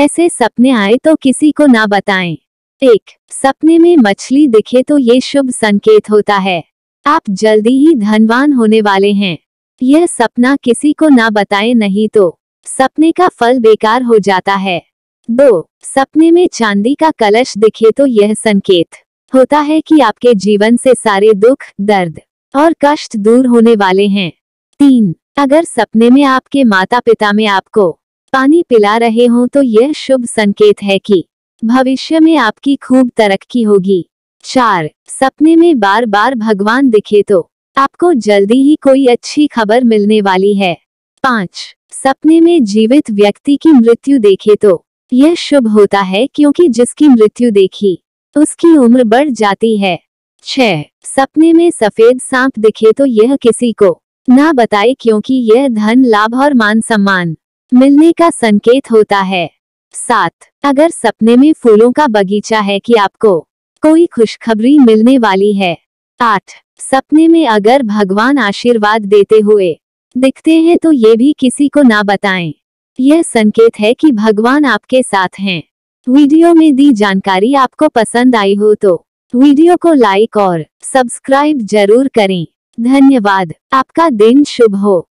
ऐसे सपने आए तो किसी को ना बताएँ। एक, सपने में मछली दिखे तो ये शुभ संकेत होता है। आप जल्दी ही धनवान होने वाले हैं। यह सपना किसी को ना बताएँ, नहीं तो सपने का फल बेकार हो जाता है। दो, सपने में चांदी का कलश दिखे तो यह संकेत होता है कि आपके जीवन से सारे दुख, दर्द और कष्ट दूर होने वाले हैं। तीन, अगर सपने में आपके माता पिता में आपको पानी पिला रहे हों तो यह शुभ संकेत है कि भविष्य में आपकी खूब तरक्की होगी। चार, सपने में बार बार भगवान दिखे तो आपको जल्दी ही कोई अच्छी खबर मिलने वाली है। पाँच, सपने में जीवित व्यक्ति की मृत्यु देखे तो यह शुभ होता है क्योंकि जिसकी मृत्यु देखी, उसकी उम्र बढ़ जाती है। छह, सपने में सफ़ेद सांप दिखे तो यह किसी को ना बताए क्योंकि यह धन, लाभ और मान सम्मान मिलने का संकेत होता है। सात, अगर सपने में फूलों का बगीचा है कि आपको कोई खुशखबरी मिलने वाली है। आठ, सपने में अगर भगवान आशीर्वाद देते हुए दिखते हैं तो ये भी किसी को ना बताएँ। यह संकेत है कि भगवान आपके साथ हैं। वीडियो में दी जानकारी आपको पसंद आई हो तो वीडियो को लाइक और सब्सक्राइब ज़रूर करें। धन्यवाद। आपका दिन शुभ हो।